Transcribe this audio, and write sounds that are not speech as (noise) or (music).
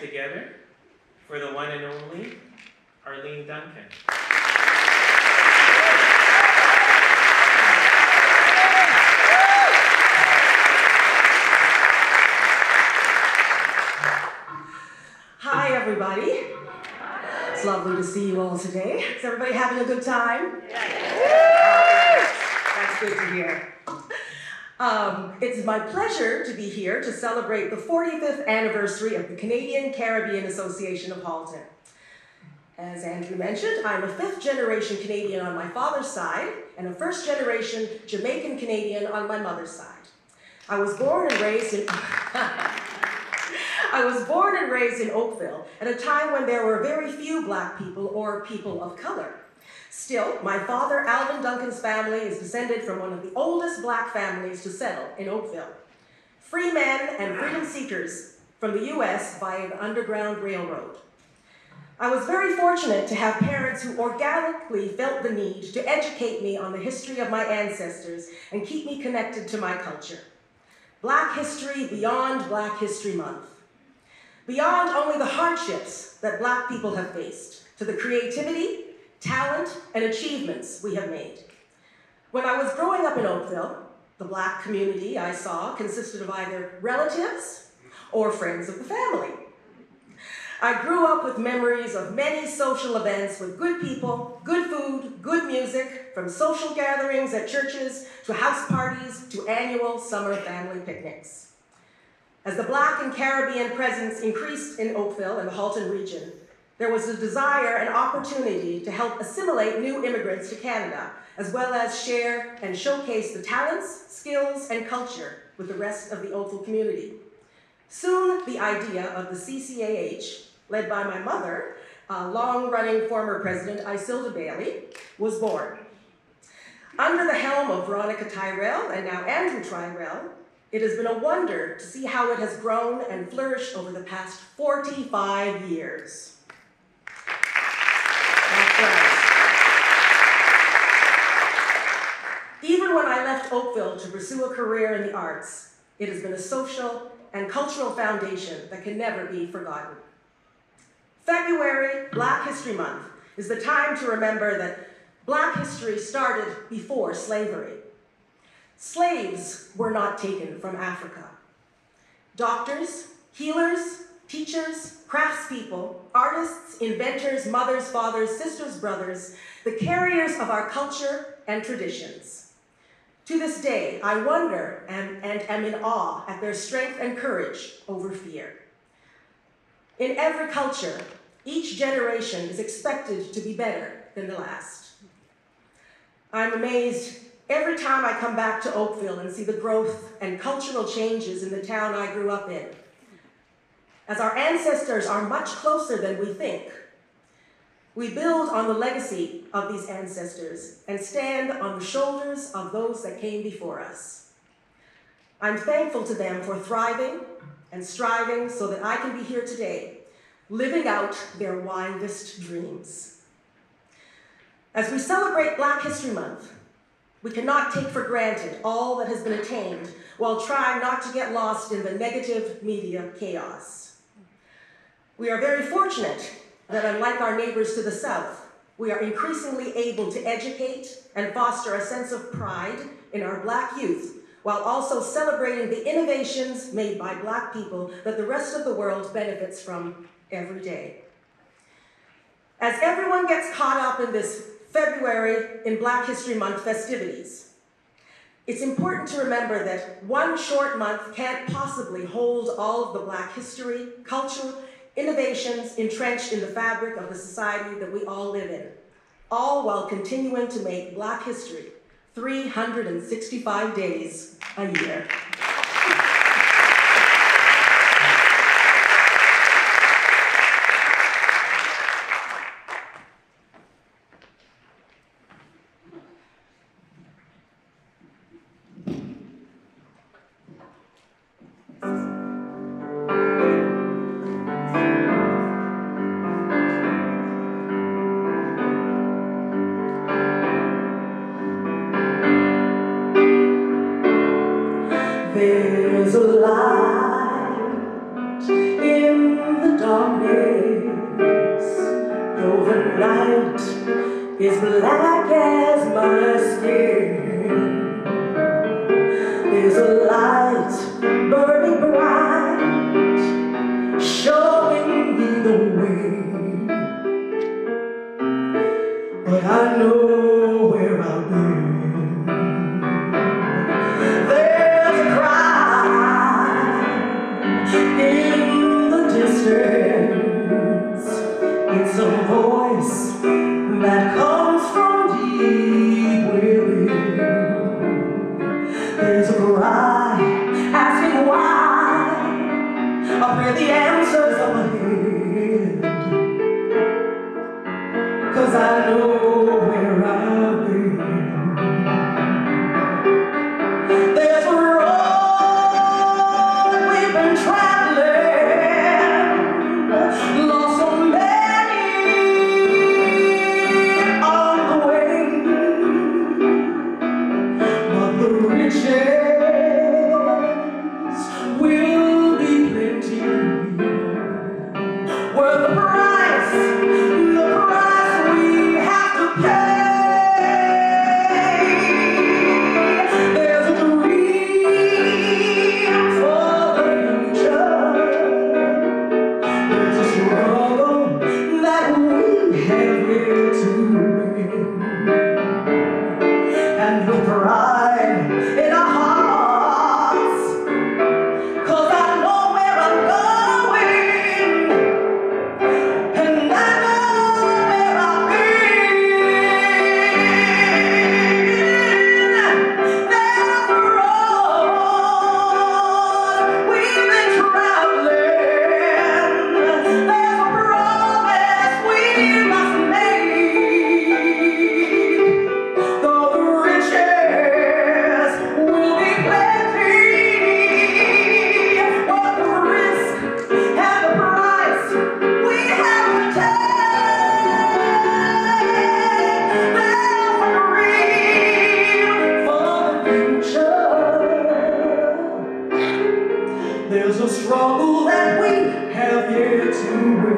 together for the one and only Arlene Duncan. Hi, everybody. It's lovely to see you all today. Is everybody having a good time? That's good to hear. Um, it's my pleasure to be here to celebrate the 45th anniversary of the Canadian Caribbean Association of Halton. As Andrew mentioned, I'm a fifth generation Canadian on my father's side and a first generation Jamaican Canadian on my mother's side. I was born and raised in (laughs) I was born and raised in Oakville at a time when there were very few black people or people of color. Still, my father, Alvin Duncan's family, is descended from one of the oldest black families to settle in Oakville. Free men and freedom seekers from the US via the Underground Railroad. I was very fortunate to have parents who organically felt the need to educate me on the history of my ancestors and keep me connected to my culture. Black History Beyond Black History Month beyond only the hardships that black people have faced, to the creativity, talent, and achievements we have made. When I was growing up in Oakville, the black community I saw consisted of either relatives or friends of the family. I grew up with memories of many social events with good people, good food, good music, from social gatherings at churches to house parties to annual summer family picnics. As the Black and Caribbean presence increased in Oakville and the Halton region, there was a desire and opportunity to help assimilate new immigrants to Canada, as well as share and showcase the talents, skills, and culture with the rest of the Oakville community. Soon, the idea of the CCAH, led by my mother, long-running former president Isilda Bailey, was born. Under the helm of Veronica Tyrell and now Andrew Tyrell, it has been a wonder to see how it has grown and flourished over the past 45 years. Right. Even when I left Oakville to pursue a career in the arts, it has been a social and cultural foundation that can never be forgotten. February, Black History Month, is the time to remember that Black history started before slavery. Slaves were not taken from Africa. Doctors, healers, teachers, craftspeople, artists, inventors, mothers, fathers, sisters, brothers, the carriers of our culture and traditions. To this day, I wonder and, and am in awe at their strength and courage over fear. In every culture, each generation is expected to be better than the last. I'm amazed Every time I come back to Oakville and see the growth and cultural changes in the town I grew up in, as our ancestors are much closer than we think, we build on the legacy of these ancestors and stand on the shoulders of those that came before us. I'm thankful to them for thriving and striving so that I can be here today, living out their wildest dreams. As we celebrate Black History Month, we cannot take for granted all that has been attained while trying not to get lost in the negative media chaos. We are very fortunate that unlike our neighbors to the south, we are increasingly able to educate and foster a sense of pride in our black youth while also celebrating the innovations made by black people that the rest of the world benefits from every day. As everyone gets caught up in this February in Black History Month festivities. It's important to remember that one short month can't possibly hold all of the Black history, culture, innovations entrenched in the fabric of the society that we all live in, all while continuing to make Black history 365 days a year. Is black as my skin. There's a light burning bright, showing me the way. But I know where I've been. There's a cry in the distance. It's a voice that comes from deep within. There's a cry asking why. I pray the answers up ahead. Cause I know where I've been. To